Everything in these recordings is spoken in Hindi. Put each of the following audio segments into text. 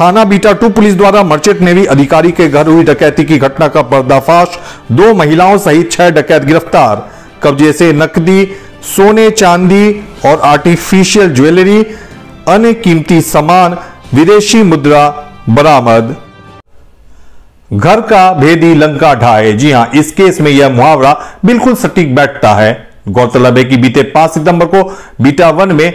थाना बीटा टू पुलिस द्वारा मर्चेंट नेवी अधिकारी के घर हुई डकैती की घटना का पर्दाफाश। दो महिलाओं सहित छह डकैत गिरफ़्तार। कब्जे से नकदी, सोने, चांदी और आर्टिफिशियल ज्वेलरी, अन्य कीमती सामान, विदेशी मुद्रा बरामद। घर का भेदी लंका ढाए। जी हाँ, इस केस में यह मुहावरा बिल्कुल सटीक बैठता है। गौरतलब है कि बीते 5 सितंबर को बीटा वन में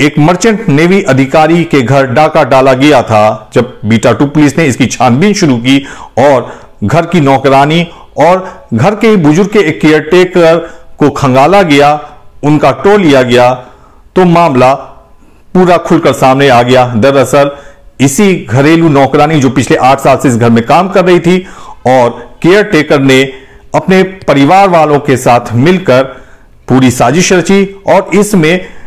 एक मर्चेंट नेवी अधिकारी के घर डाका डाला गया था, जब बीटा टू पुलिस ने इसकी छानबीन शुरू की और घर की नौकरानी और घर के बुज़ुर्ग के एक केयरटेकर को खंगाला गया, उनका टो लिया गया तो मामला पूरा खुलकर सामने आ गया। दरअसल, इसी घरेलू नौकरानी जो पिछले आठ साल से इस घर में काम कर रही थी और केयर टेकर ने अपने परिवार वालों के साथ मिलकर पूरी साजिश रची और इसमें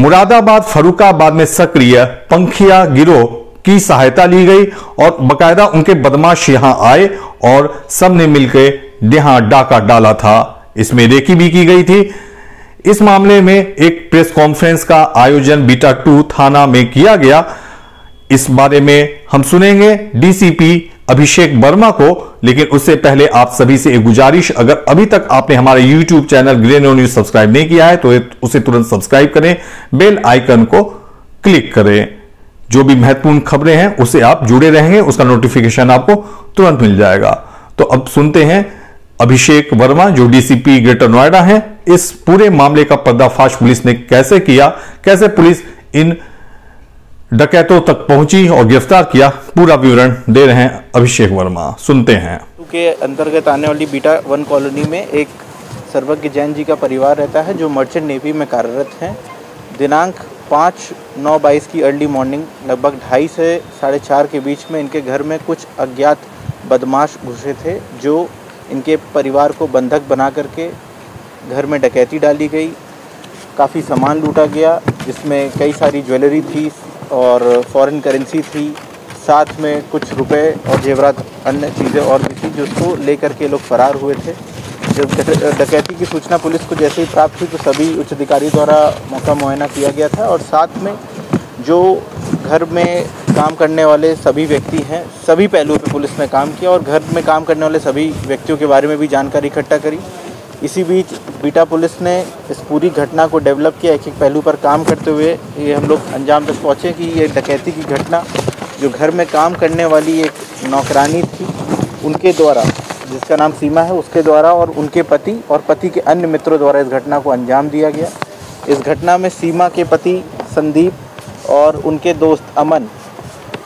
मुरादाबाद फरुखाबाद में सक्रिय पंखिया गिरोह की सहायता ली गई और बकायदा उनके बदमाश यहाँ आए और सबने मिलकर यहाँ डाका डाला था। इसमें रेकी भी की गई थी। इस मामले में एक प्रेस कॉन्फ्रेंस का आयोजन बीटा टू थाना में किया गया। इस बारे में हम सुनेंगे डीसीपी अभिषेक वर्मा को, लेकिन उससे पहले आप सभी से एक गुजारिश, अगर अभी तक आपने हमारे YouTube channel Greno news subscribe नहीं किया है तो उसे तुरंत सब्सक्राइब करें, बेल आइकन को क्लिक करें। जो भी महत्वपूर्ण खबरें हैं, उसे आप जुड़े रहेंगे, उसका नोटिफिकेशन आपको तुरंत मिल जाएगा। तो अब सुनते हैं अभिषेक वर्मा, जो डीसीपी ग्रेटर नोएडा हैं। इस पूरे मामले का पर्दाफाश पुलिस ने कैसे किया? कैसे पुलिस इन डकैतों तक पहुँची और गिरफ़्तार किया, पूरा विवरण दे रहे हैं अभिषेक वर्मा। सुनते हैं। के अंतर्गत आने वाली बीटा वन कॉलोनी में एक सर्वज्ञ जैन जी का परिवार रहता है, जो मर्चेंट नेवी में कार्यरत हैं। दिनांक पाँच नौ बाईस की अर्ली मॉर्निंग, लगभग ढाई से साढ़े चार के बीच में इनके घर में कुछ अज्ञात बदमाश घुसे थे, जो इनके परिवार को बंधक बना करके घर में डकैती डाली गई। काफ़ी सामान लूटा गया, जिसमें कई सारी ज्वेलरी थी और फॉरेन करेंसी थी, साथ में कुछ रुपए और जेवरात अन्य चीज़ें और भी थी जिसको लेकर के लोग फरार हुए थे। जब डकैती की सूचना पुलिस को जैसे ही प्राप्त हुई तो सभी उच्च अधिकारी द्वारा मौका मुआयना किया गया था और साथ में जो घर में काम करने वाले सभी व्यक्ति हैं, सभी पहलुओं पर पुलिस ने काम किया और घर में काम करने वाले सभी व्यक्तियों के बारे में भी जानकारी इकट्ठा करी। इसी बीच बीटा पुलिस ने इस पूरी घटना को डेवलप किया एक एक पहलू पर काम करते हुए ये हम लोग अंजाम तक पहुँचे कि ये डकैती की घटना, जो घर में काम करने वाली एक नौकरानी थी, उनके द्वारा, जिसका नाम सीमा है, उसके द्वारा और उनके पति और पति के अन्य मित्रों द्वारा इस घटना को अंजाम दिया गया। इस घटना में सीमा के पति संदीप और उनके दोस्त अमन,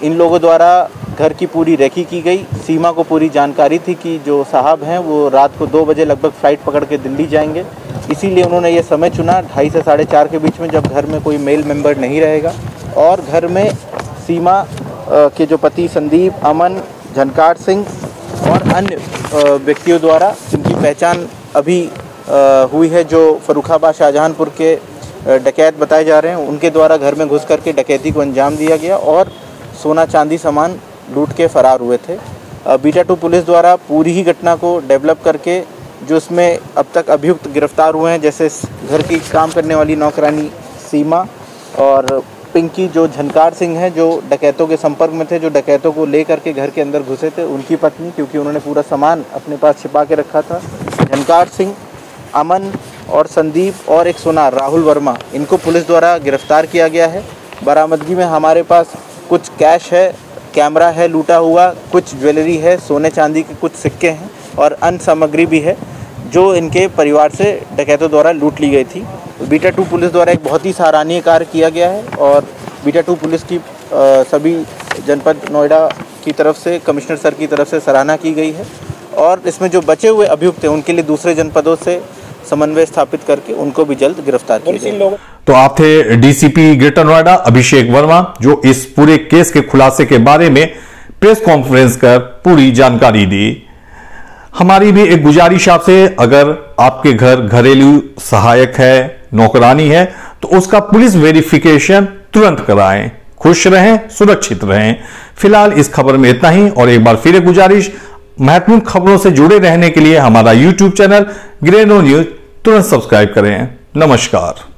इन लोगों द्वारा घर की पूरी रेकी की गई। सीमा को पूरी जानकारी थी कि जो साहब हैं, वो रात को दो बजे लगभग फ़्लाइट पकड़ के दिल्ली जाएँगे। इसीलिए उन्होंने ये समय चुना, ढाई से साढ़े चार के बीच में, जब घर में कोई मेल मेंबर नहीं रहेगा। और घर में सीमा के जो पति संदीप, अमन झनकार सिंह और अन्य व्यक्तियों द्वारा जिनकी पहचान अभी हुई है, जो फरुखाबाद, शाहजहानपुर के डकैत बताए जा रहे हैं, उनके द्वारा घर में घुस करके डकैती को अंजाम दिया गया और सोना चांदी सामान लूट के फ़रार हुए थे। बीटा टू पुलिस द्वारा पूरी ही घटना को डेवलप करके, जो उसमें अब तक अभियुक्त गिरफ़्तार हुए हैं, जैसे घर की काम करने वाली नौकरानी सीमा और पिंकी, जो झनकार सिंह हैं, जो डकैतों के संपर्क में थे, जो डकैतों को ले करके घर के अंदर घुसे थे, उनकी पत्नी, क्योंकि उन्होंने पूरा सामान अपने पास छिपा के रखा था। झनकार सिंह, अमन और संदीप और एक सुनार राहुल वर्मा, इनको पुलिस द्वारा गिरफ़्तार किया गया है। बरामदगी में हमारे पास कुछ कैश है कैमरा है लूटा हुआ कुछ ज्वेलरी है सोने चांदी के कुछ सिक्के हैं और अन्य सामग्री भी है जो इनके परिवार से डकैतों द्वारा लूट ली गई थी। बीटा टू पुलिस द्वारा एक बहुत ही सराहनीय कार्य किया गया है और बीटा टू पुलिस की आ, सभी जनपद नोएडा की तरफ़ से कमिश्नर सर की तरफ़ से सराहना की गई है और इसमें जो बचे हुए अभियुक्त हैं उनके लिए दूसरे जनपदों से समन्वय स्थापित करके उनको भी जल्द गिरफ़्तार किया जाए तो आप थे डीसीपी ग्रेटर नोएडा, अभिषेक वर्मा, जो इस पूरे केस के खुलासे के बारे में प्रेस कॉन्फ्रेंस कर पूरी जानकारी दी। हमारी भी एक गुजारिश आपसे, अगर आपके घर घरेलू सहायक है, नौकरानी है तो उसका पुलिस वेरिफिकेशन तुरंत कराएँ। खुश रहें, सुरक्षित रहें। फ़िलहाल इस खबर में इतना ही, और एक बार फिर एक गुजारिश, महत्वपूर्ण खबरों से जुड़े रहने के लिए हमारा यूट्यूब चैनल ग्रेनो न्यूज़ तुरंत सब्सक्राइब करें। नमस्कार।